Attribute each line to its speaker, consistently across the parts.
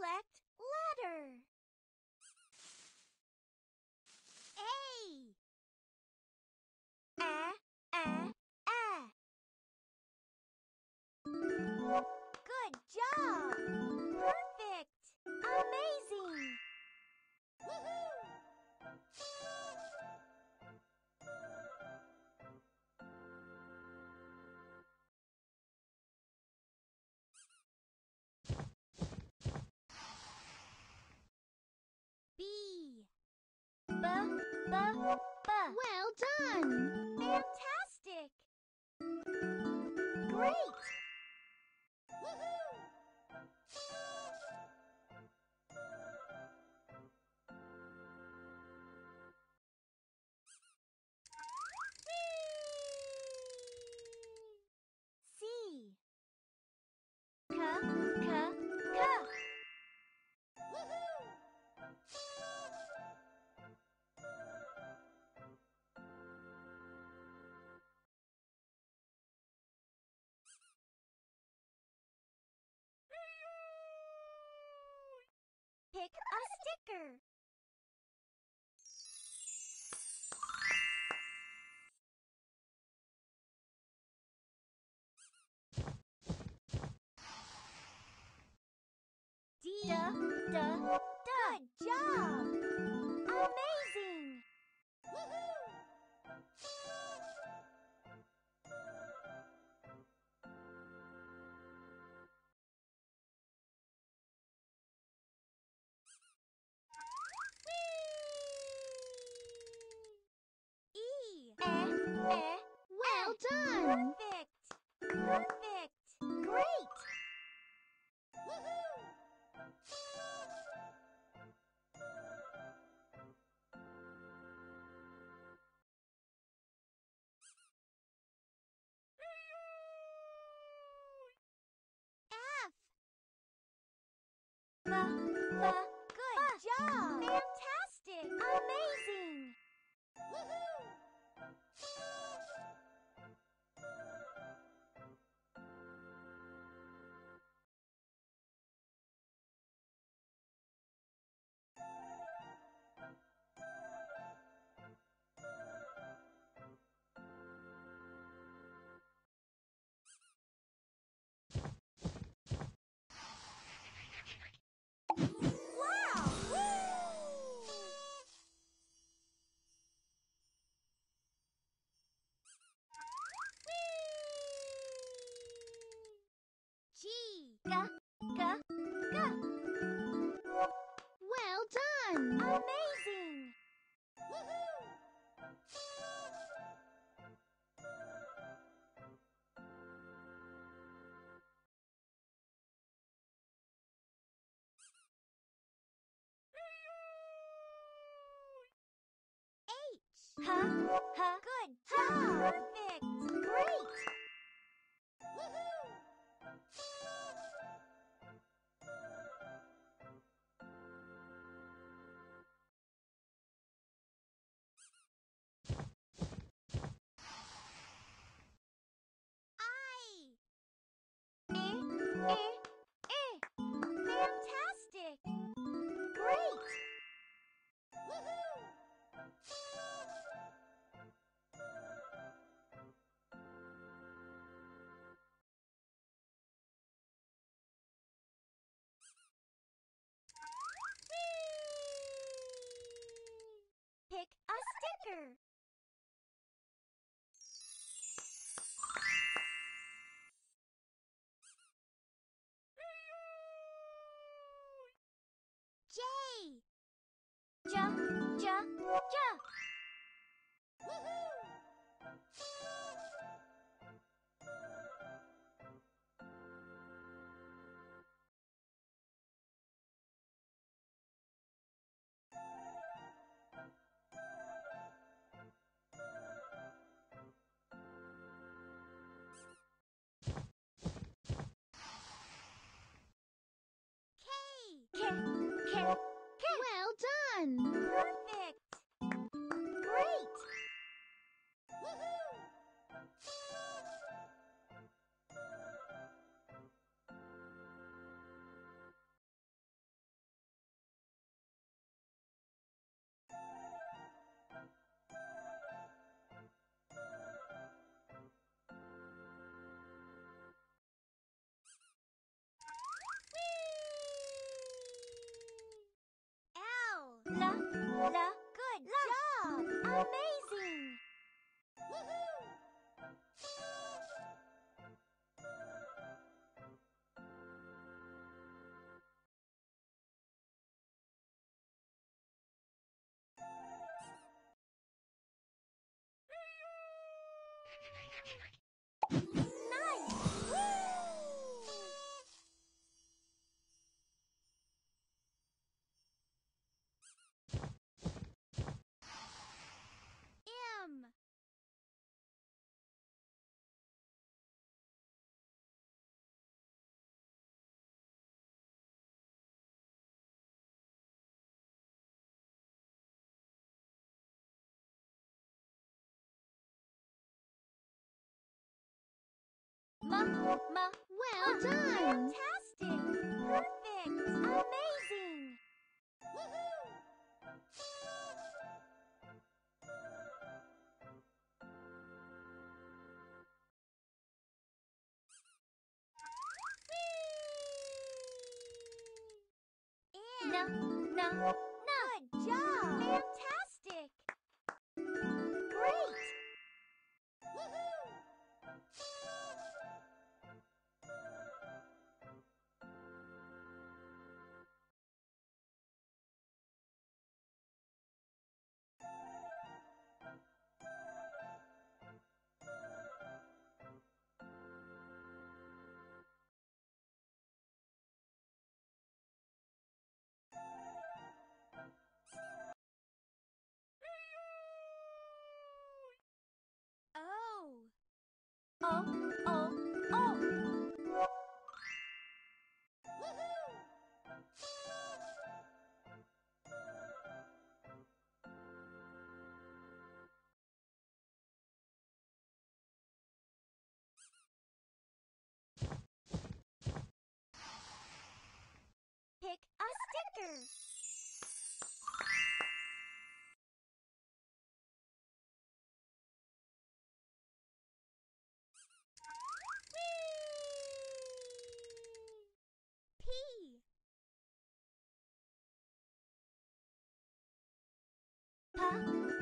Speaker 1: Collect letter.
Speaker 2: Well done!
Speaker 1: Fantastic! sticker. duh, duh! Good job. Thank you. ha, ha. Ma, ma,
Speaker 2: Well oh, done.
Speaker 1: Fantastic! Perfect! Amazing! Woohoo! Whee! No, Pick a sticker.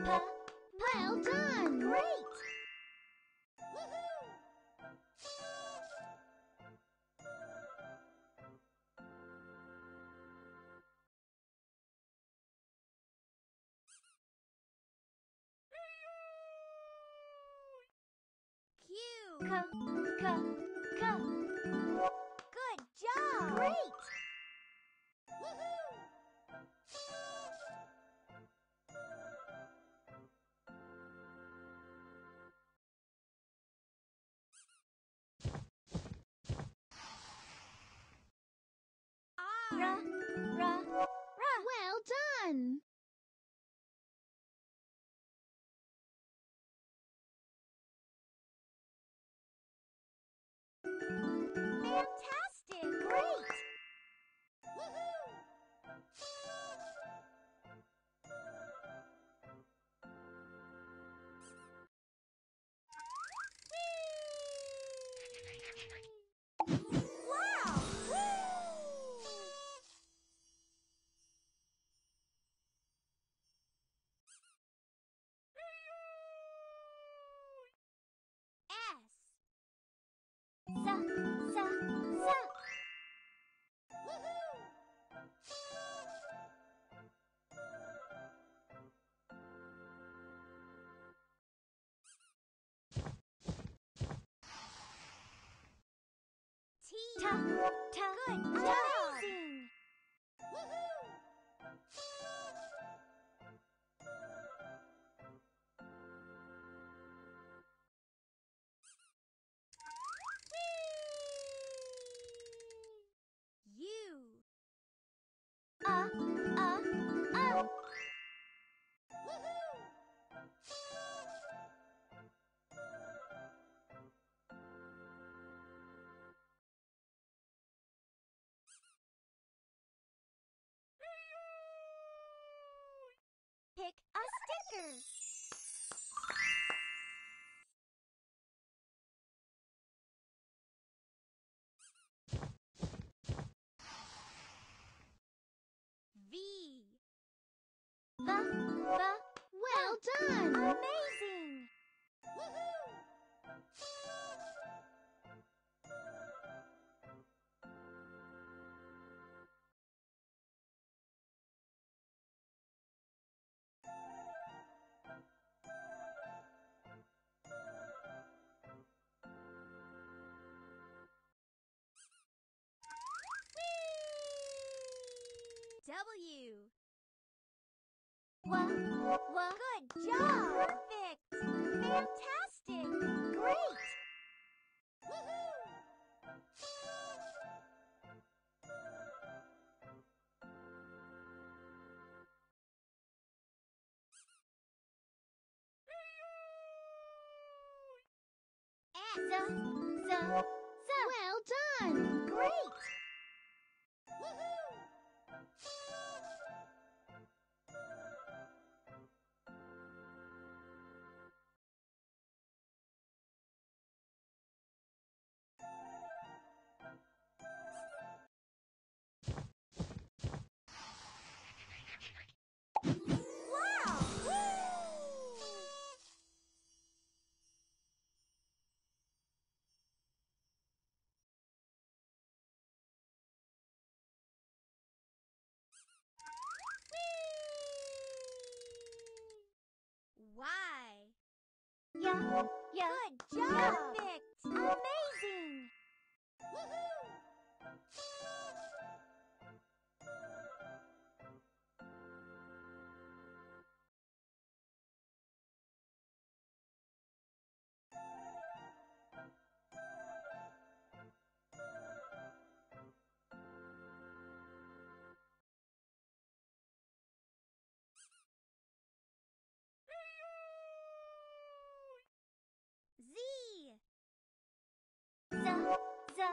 Speaker 1: Pa,
Speaker 2: Well done.
Speaker 1: great! Q. K, K, K. Good job! Great!
Speaker 2: Well done.
Speaker 1: 唱。Mm-hmm. W. Wha. Good job. Good job.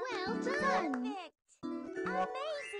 Speaker 2: Well done.
Speaker 1: Perfect. Amazing.